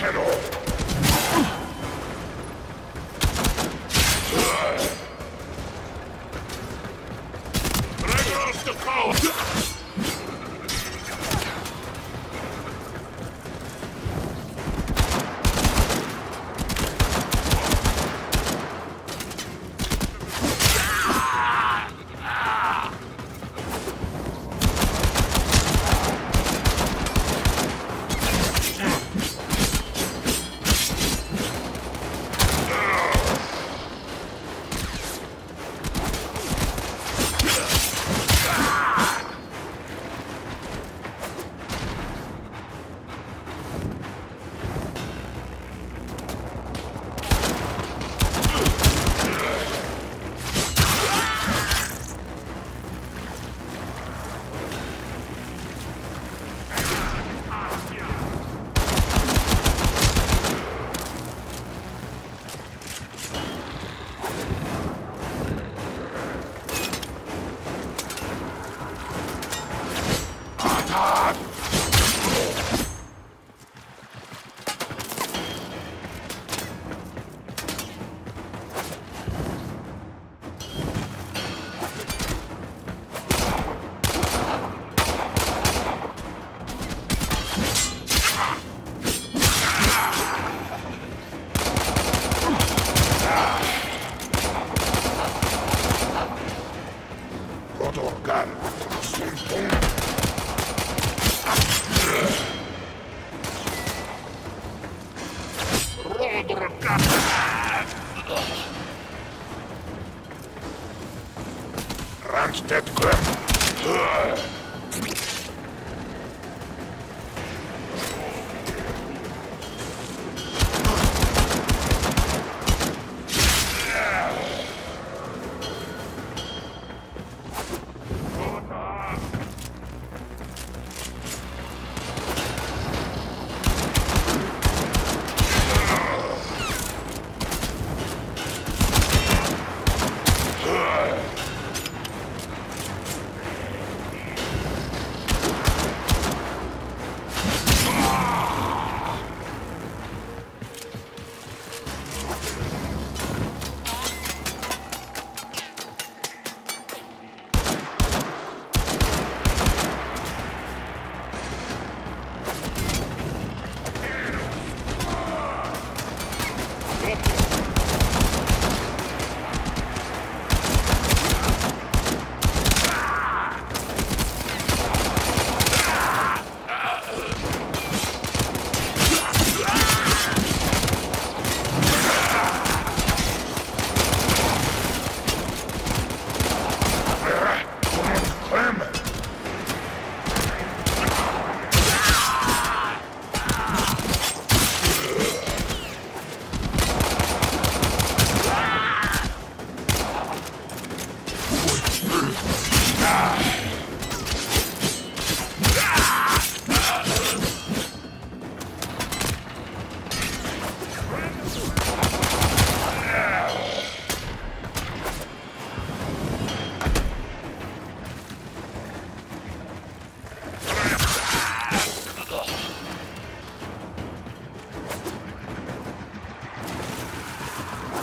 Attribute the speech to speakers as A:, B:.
A: Rotorgar. Anstatt Griff.